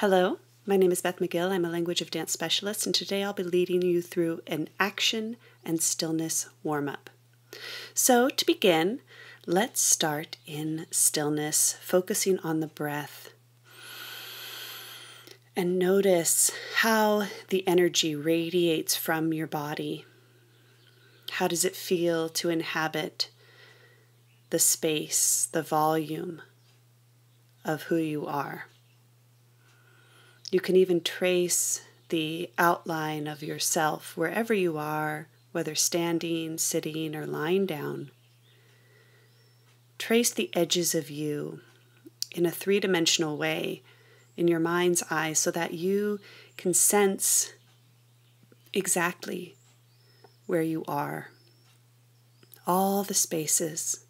Hello, my name is Beth Megill. I'm a language of dance specialist, and today I'll be leading you through an action and stillness warm up. So, to begin, let's start in stillness, focusing on the breath. And notice how the energy radiates from your body. How does it feel to inhabit the space, the volume of who you are? You can even trace the outline of yourself wherever you are, whether standing, sitting, or lying down. Trace the edges of you in a three dimensional way in your mind's eye so that you can sense exactly where you are. All the spaces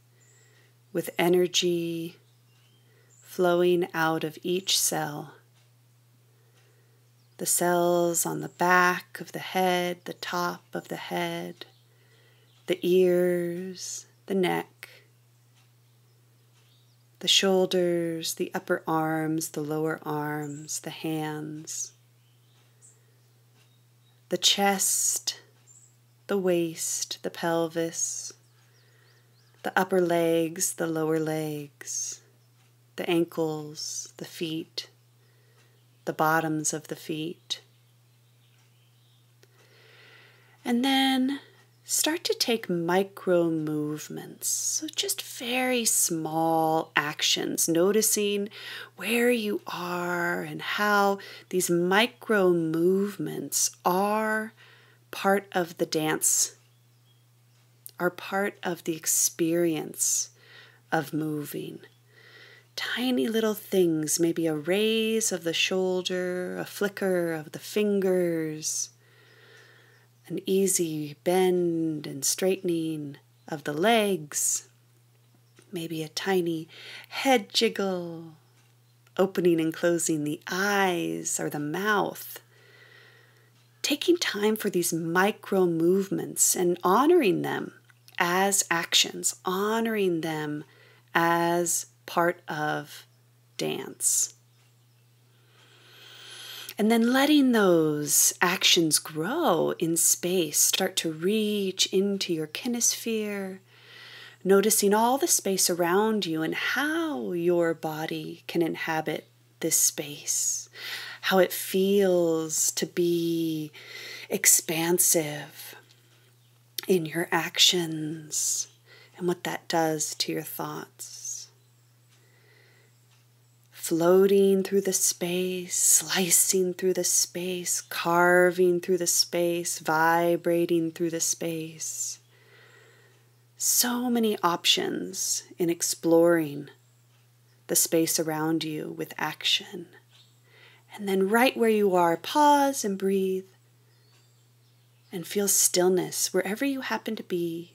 with energy flowing out of each cell the cells on the back of the head, the top of the head, the ears, the neck, the shoulders, the upper arms, the lower arms, the hands, the chest, the waist, the pelvis, the upper legs, the lower legs, the ankles, the feet the bottoms of the feet. And then start to take micro movements. So, just very small actions, noticing where you are and how these micro movements are part of the dance, are part of the experience of moving tiny little things, maybe a raise of the shoulder, a flicker of the fingers, an easy bend and straightening of the legs, maybe a tiny head jiggle, opening and closing the eyes or the mouth. Taking time for these micro movements and honoring them as actions, honoring them as part of dance. And then letting those actions grow in space, start to reach into your kinesphere, noticing all the space around you and how your body can inhabit this space, how it feels to be expansive in your actions, and what that does to your thoughts floating through the space, slicing through the space, carving through the space, vibrating through the space. So many options in exploring the space around you with action. And then, right where you are, pause and breathe and feel stillness wherever you happen to be.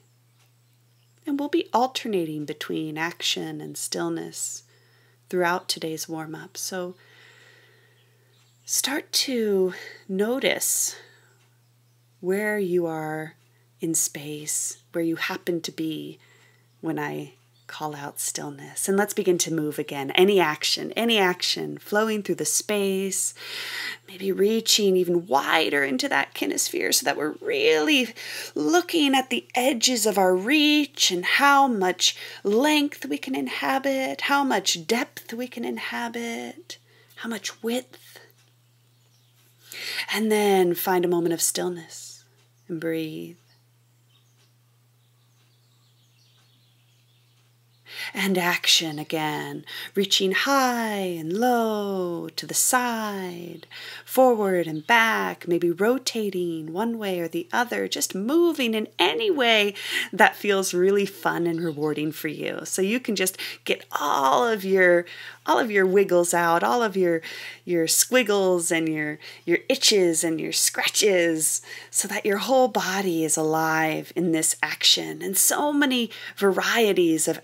And we'll be alternating between action and stillness throughout today's warm up. So start to notice where you are in space, where you happen to be when I call out stillness. And let's begin to move again. Any action, any action flowing through the space, maybe reaching even wider into that kinesphere so that we're really looking at the edges of our reach and how much length we can inhabit, how much depth we can inhabit, how much width. And then find a moment of stillness and breathe. And action again, reaching high and low to the side, forward and back, maybe rotating one way or the other, just moving in any way that feels really fun and rewarding for you. So you can just get all of your all of your wiggles out, all of your your squiggles and your your itches and your scratches so that your whole body is alive in this action and so many varieties of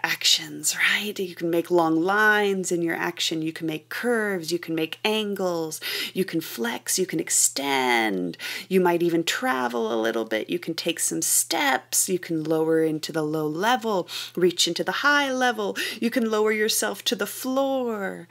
actions, right? You can make long lines in your action, you can make curves, you can make angles, you can flex, you can extend, you might even travel a little bit, you can take some steps, you can lower into the low level, reach into the high level, you can lower yourself to the floor floor.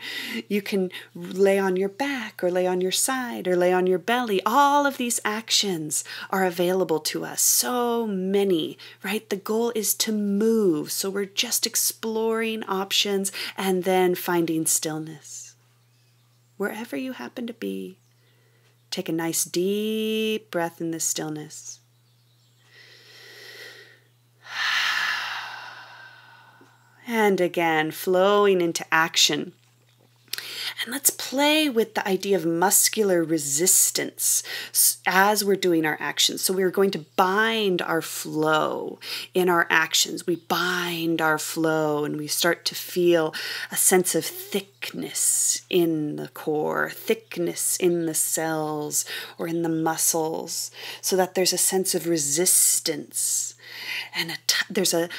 You can lay on your back or lay on your side or lay on your belly. All of these actions are available to us. So many, right? The goal is to move. So we're just exploring options and then finding stillness. Wherever you happen to be, take a nice deep breath in the stillness. And again, flowing into action. And let's play with the idea of muscular resistance as we're doing our actions. So we're going to bind our flow in our actions. We bind our flow and we start to feel a sense of thickness in the core, thickness in the cells or in the muscles, so that there's a sense of resistance and there's a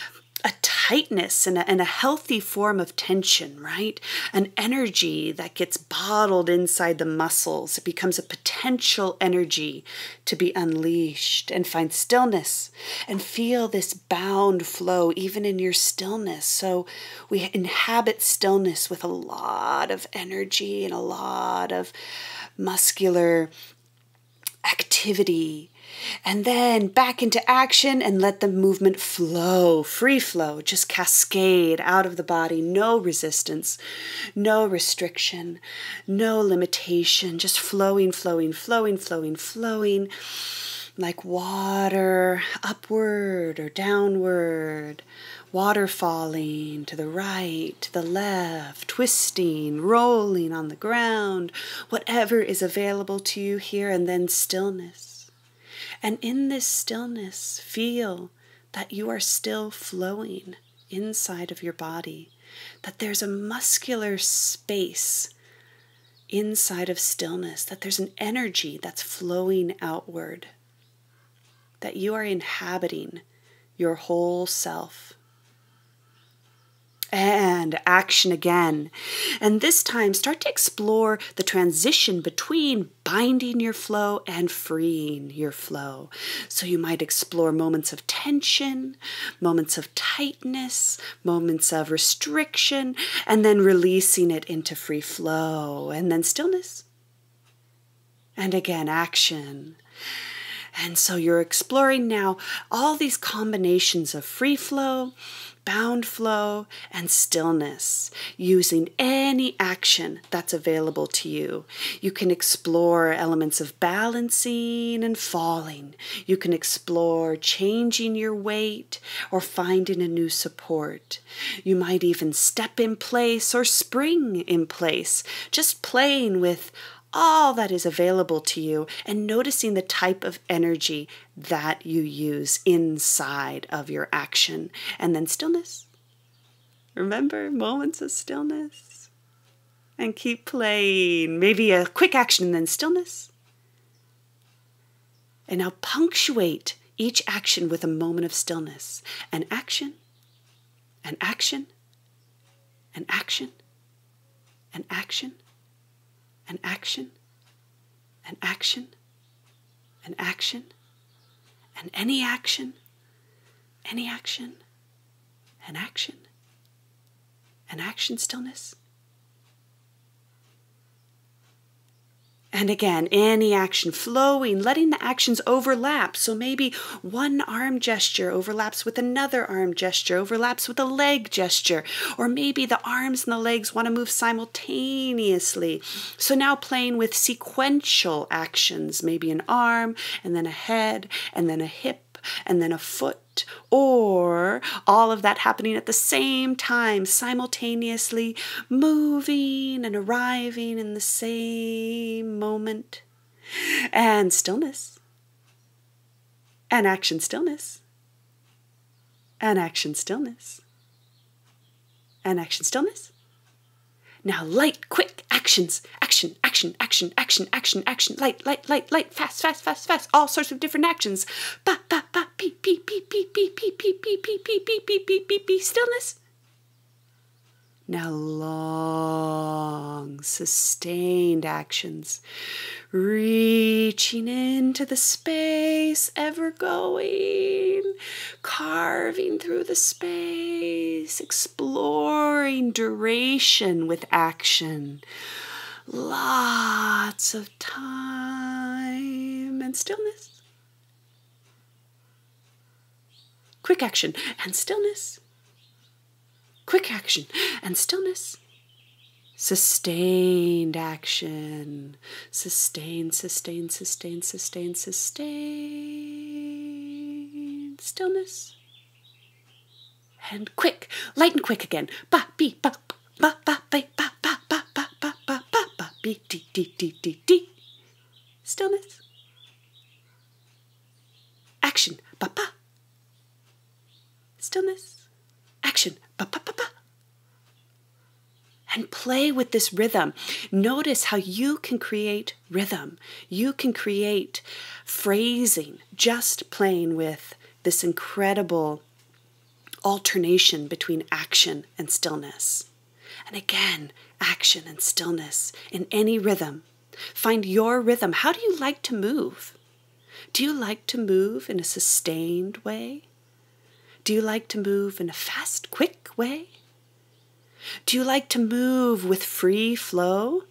a tightness and a, and a healthy form of tension, right? An energy that gets bottled inside the muscles. It becomes a potential energy to be unleashed and find stillness and feel this bound flow even in your stillness. So we inhabit stillness with a lot of energy and a lot of muscular activity and then back into action and let the movement flow, free flow, just cascade out of the body. No resistance, no restriction, no limitation, just flowing, flowing, flowing, flowing, flowing like water upward or downward, water falling to the right, to the left, twisting, rolling on the ground, whatever is available to you here, and then stillness and in this stillness, feel that you are still flowing inside of your body, that there's a muscular space inside of stillness, that there's an energy that's flowing outward, that you are inhabiting your whole self and action again. And this time, start to explore the transition between binding your flow and freeing your flow. So you might explore moments of tension, moments of tightness, moments of restriction, and then releasing it into free flow, and then stillness. And again, action. And so you're exploring now all these combinations of free flow bound flow and stillness using any action that's available to you. You can explore elements of balancing and falling. You can explore changing your weight or finding a new support. You might even step in place or spring in place, just playing with all that is available to you and noticing the type of energy that you use inside of your action. And then stillness. Remember moments of stillness. And keep playing. Maybe a quick action and then stillness. And now punctuate each action with a moment of stillness. An action, an action, an action, an action an action, an action, an action, an action and any action, any action, an action, an action stillness. And again, any action flowing, letting the actions overlap. So maybe one arm gesture overlaps with another arm gesture, overlaps with a leg gesture, or maybe the arms and the legs want to move simultaneously. So now playing with sequential actions, maybe an arm, and then a head, and then a hip and then a foot, or all of that happening at the same time, simultaneously moving and arriving in the same moment. And stillness, and action stillness, and action stillness, and action stillness. Now, light, quick actions, action, action, action, action, action, action, light, light, light, light, fast, fast, fast, fast, all sorts of different actions. Ba, ba, ba, beep, beep, beep, beep, beep, beep, beep, beep, beep, beep, beep, beep, beep, beep, stillness. Now, long, sustained actions, reaching into the space, ever going, carving through the space, exploring duration with action. Lots of time and stillness. Quick action and stillness quick action and stillness. Sustained action. Sustain, sustain, sustain, sustain, sustain. Stillness. And quick, light and quick again. Ba, be, ba, ba, ba, ba, ba, ba, ba, ba, ba, ba, ba, ba, be, dee, dee, dee, dee, dee. Stillness. Action. Ba, ba. Stillness. Action and play with this rhythm. Notice how you can create rhythm. You can create phrasing just playing with this incredible alternation between action and stillness. And again, action and stillness in any rhythm. Find your rhythm. How do you like to move? Do you like to move in a sustained way? Do you like to move in a fast, quick way? Do you like to move with free flow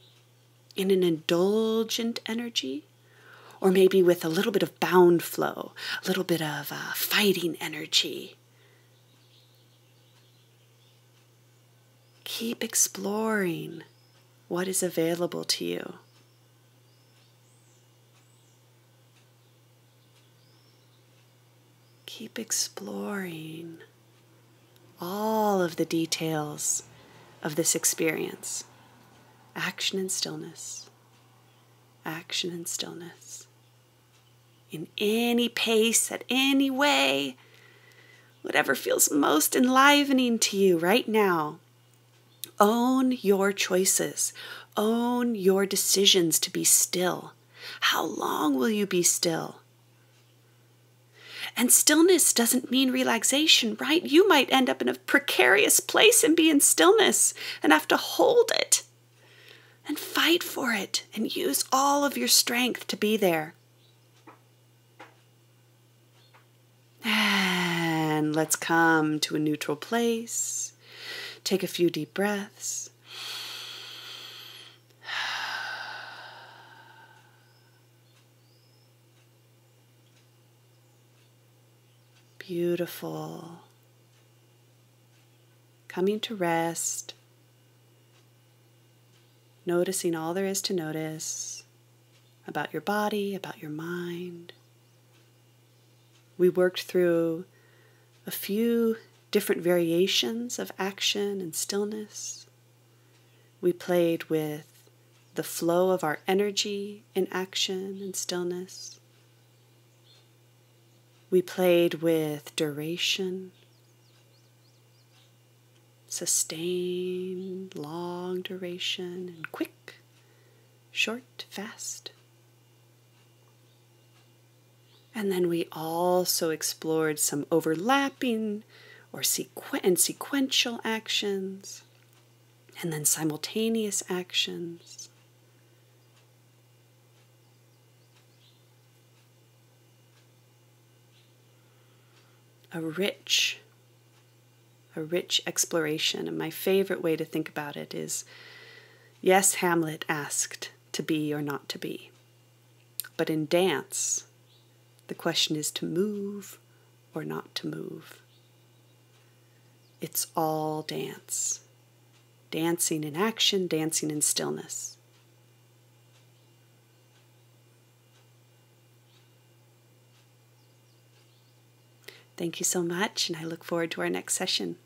in an indulgent energy? Or maybe with a little bit of bound flow, a little bit of uh, fighting energy. Keep exploring what is available to you. Keep exploring all of the details of this experience action and stillness, action and stillness. In any pace, at any way, whatever feels most enlivening to you right now. Own your choices, own your decisions to be still. How long will you be still? And stillness doesn't mean relaxation, right? You might end up in a precarious place and be in stillness and have to hold it and fight for it and use all of your strength to be there. And let's come to a neutral place. Take a few deep breaths. Beautiful. Coming to rest. Noticing all there is to notice about your body, about your mind. We worked through a few different variations of action and stillness. We played with the flow of our energy in action and stillness. We played with duration, sustained, long duration, and quick, short, fast. And then we also explored some overlapping or sequ- and sequential actions, and then simultaneous actions. A rich, a rich exploration. And my favorite way to think about it is yes, Hamlet asked to be or not to be. But in dance, the question is to move or not to move. It's all dance. Dancing in action, dancing in stillness. Thank you so much, and I look forward to our next session.